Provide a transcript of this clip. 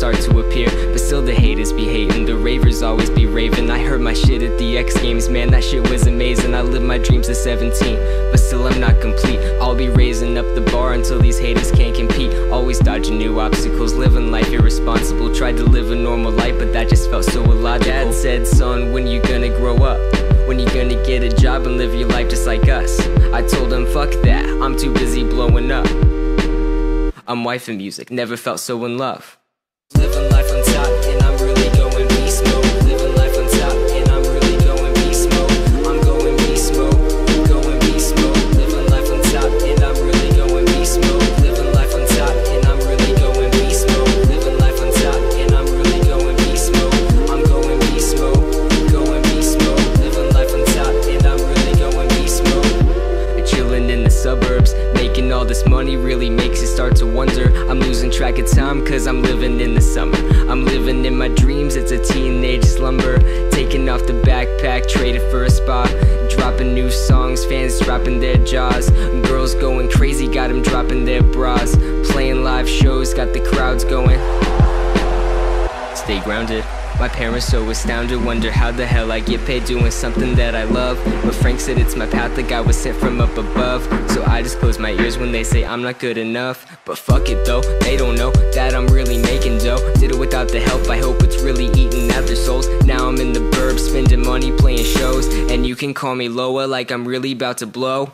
start to appear But still the haters be hating, the ravers always be raving. I heard my shit at the X Games, man that shit was amazing. I lived my dreams at 17, but still I'm not complete. I'll be raising up the bar until these haters can't compete. Always dodging new obstacles, living life irresponsible. Tried to live a normal life, but that just felt so illogical. Dad said, son, when you gonna grow up? When you gonna get a job and live your life just like us? I told him, fuck that, I'm too busy blowing up. I'm wifing music, never felt so in love. Money really makes you start to wonder. I'm losing track of time cause I'm living in the summer. I'm living in my dreams, it's a teenage slumber. Taking off the backpack, traded for a spot. Dropping new songs, fans dropping their jaws. Girls going crazy, got them dropping their bras. Playing live shows, got the crowds going. Stay grounded. My parents so astounded, wonder how the hell I get paid doing something that I love. But Frank said it's my path, like I was sent from up above. So I just close my ears when they say I'm not good enough. But fuck it though, they don't know that I'm really making dough. Did it without the help, I hope it's really eating at their souls. Now I'm in the burbs, spending money playing shows. And you can call me Loa like I'm really about to blow.